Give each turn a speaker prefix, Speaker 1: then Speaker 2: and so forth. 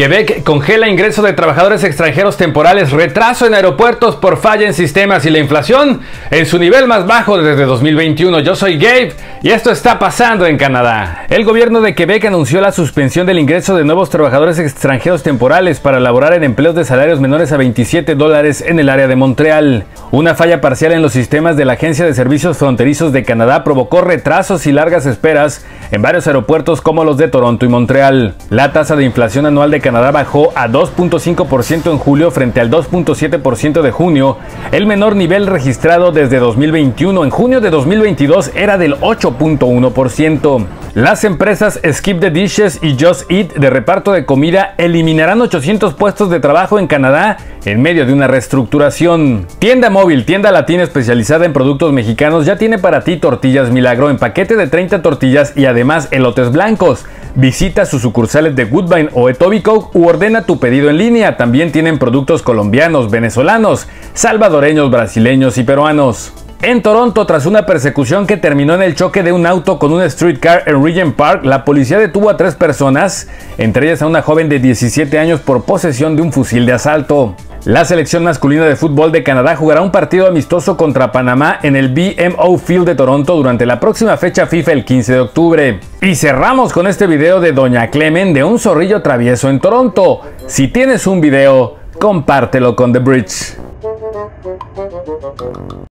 Speaker 1: Quebec congela ingreso de trabajadores extranjeros temporales, retraso en aeropuertos por falla en sistemas y la inflación en su nivel más bajo desde 2021. Yo soy Gabe y esto está pasando en Canadá. El gobierno de Quebec anunció la suspensión del ingreso de nuevos trabajadores extranjeros temporales para laborar en empleos de salarios menores a 27 dólares en el área de Montreal. Una falla parcial en los sistemas de la Agencia de Servicios Fronterizos de Canadá provocó retrasos y largas esperas en varios aeropuertos como los de Toronto y Montreal. La tasa de inflación anual de Canadá bajó a 2.5% en julio frente al 2.7% de junio, el menor nivel registrado desde 2021. En junio de 2022 era del 8.1%. Las empresas Skip the Dishes y Just Eat de reparto de comida eliminarán 800 puestos de trabajo en Canadá en medio de una reestructuración. Tienda móvil, tienda latina especializada en productos mexicanos, ya tiene para ti tortillas milagro en paquete de 30 tortillas y además elotes blancos. Visita sus sucursales de Woodbine o Etobicoke u ordena tu pedido en línea. También tienen productos colombianos, venezolanos, salvadoreños, brasileños y peruanos. En Toronto, tras una persecución que terminó en el choque de un auto con un streetcar en Regent Park, la policía detuvo a tres personas, entre ellas a una joven de 17 años por posesión de un fusil de asalto. La selección masculina de fútbol de Canadá jugará un partido amistoso contra Panamá en el BMO Field de Toronto durante la próxima fecha FIFA el 15 de octubre. Y cerramos con este video de Doña Clemen de un zorrillo travieso en Toronto. Si tienes un video, compártelo con The Bridge.